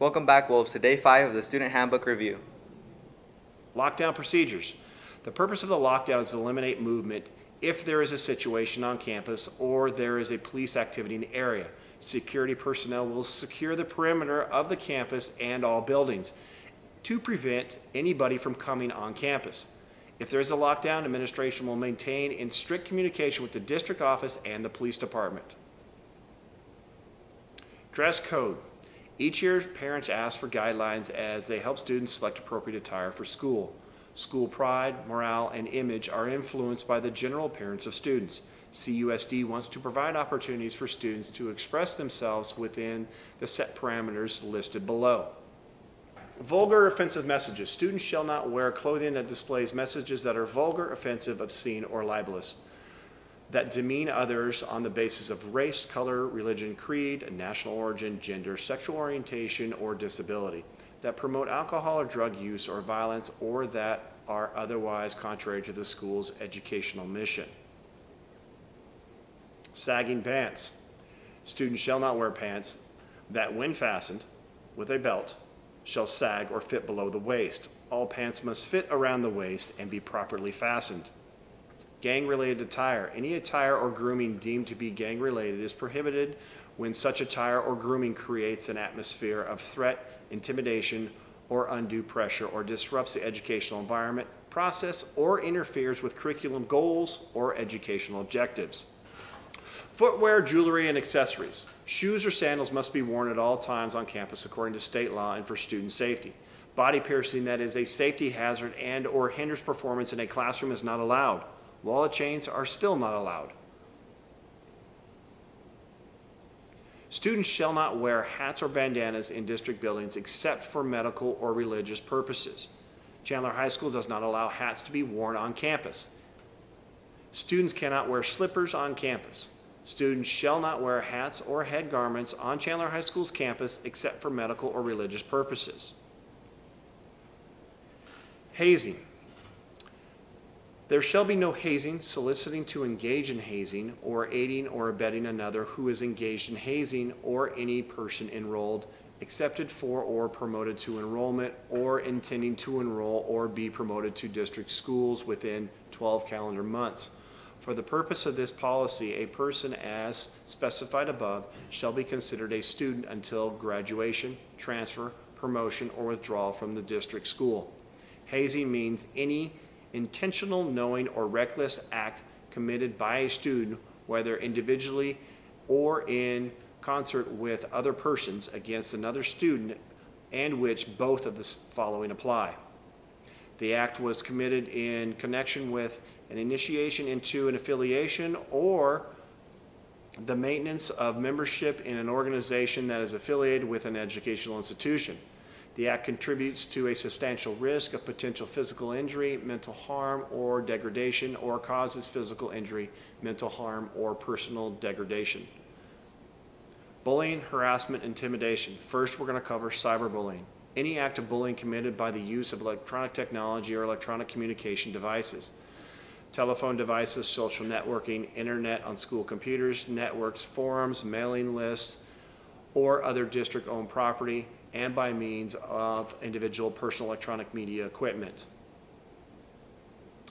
Welcome back, Wolves, to day five of the Student Handbook Review. Lockdown procedures. The purpose of the lockdown is to eliminate movement if there is a situation on campus or there is a police activity in the area. Security personnel will secure the perimeter of the campus and all buildings to prevent anybody from coming on campus. If there is a lockdown, administration will maintain in strict communication with the district office and the police department. Dress code. Each year, parents ask for guidelines as they help students select appropriate attire for school. School pride, morale, and image are influenced by the general appearance of students. CUSD wants to provide opportunities for students to express themselves within the set parameters listed below. Vulgar offensive messages. Students shall not wear clothing that displays messages that are vulgar, offensive, obscene, or libelous, that demean others on the basis of race, color, religion, creed, national origin, gender, sexual orientation, or disability, that promote alcohol or drug use or violence, or that are otherwise contrary to the school's educational mission. Sagging pants. Students shall not wear pants that, when fastened with a belt, shall sag or fit below the waist. All pants must fit around the waist and be properly fastened. Gang-related attire. Any attire or grooming deemed to be gang-related is prohibited when such attire or grooming creates an atmosphere of threat, intimidation, or undue pressure or disrupts the educational environment, process, or interferes with curriculum goals or educational objectives. Footwear, jewelry, and accessories. Shoes or sandals must be worn at all times on campus according to state law and for student safety. Body piercing that is a safety hazard and or hinders performance in a classroom is not allowed. Wallet chains are still not allowed. Students shall not wear hats or bandanas in district buildings except for medical or religious purposes. Chandler High School does not allow hats to be worn on campus. Students cannot wear slippers on campus. Students shall not wear hats or head garments on Chandler High School's campus except for medical or religious purposes. Hazing. There shall be no hazing, soliciting to engage in hazing, or aiding or abetting another who is engaged in hazing, or any person enrolled, accepted for or promoted to enrollment, or intending to enroll or be promoted to district schools within 12 calendar months. For the purpose of this policy, a person as specified above shall be considered a student until graduation, transfer, promotion, or withdrawal from the district school. Hazing means any intentional, knowing, or reckless act committed by a student, whether individually or in concert with other persons against another student, and which both of the following apply. The act was committed in connection with an initiation into an affiliation or the maintenance of membership in an organization that is affiliated with an educational institution. The act contributes to a substantial risk of potential physical injury, mental harm, or degradation, or causes physical injury, mental harm, or personal degradation. Bullying, harassment, intimidation. First, we're going to cover cyberbullying. Any act of bullying committed by the use of electronic technology or electronic communication devices telephone devices, social networking, internet on school computers, networks, forums, mailing lists, or other district-owned property, and by means of individual personal electronic media equipment.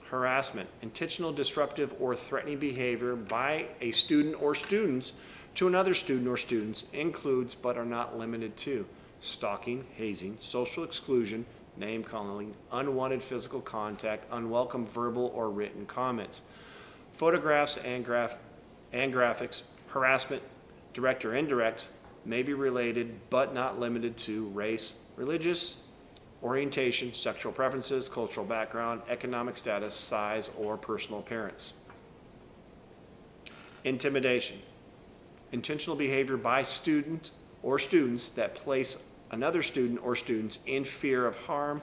Harassment, intentional disruptive or threatening behavior by a student or students to another student or students includes but are not limited to stalking, hazing, social exclusion, name calling, unwanted physical contact, unwelcome verbal or written comments, photographs and, and graphics, harassment, direct or indirect, may be related but not limited to race, religious, orientation, sexual preferences, cultural background, economic status, size, or personal appearance. Intimidation. Intentional behavior by student or students that place another student or students in fear of harm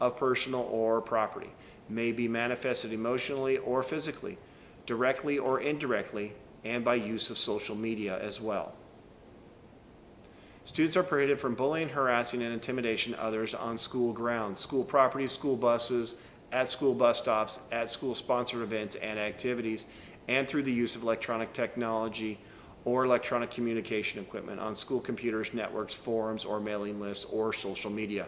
of personal or property may be manifested emotionally or physically, directly or indirectly, and by use of social media as well. Students are prohibited from bullying, harassing, and intimidation others on school grounds, school property, school buses, at school bus stops, at school sponsored events and activities, and through the use of electronic technology or electronic communication equipment on school computers, networks, forums, or mailing lists, or social media.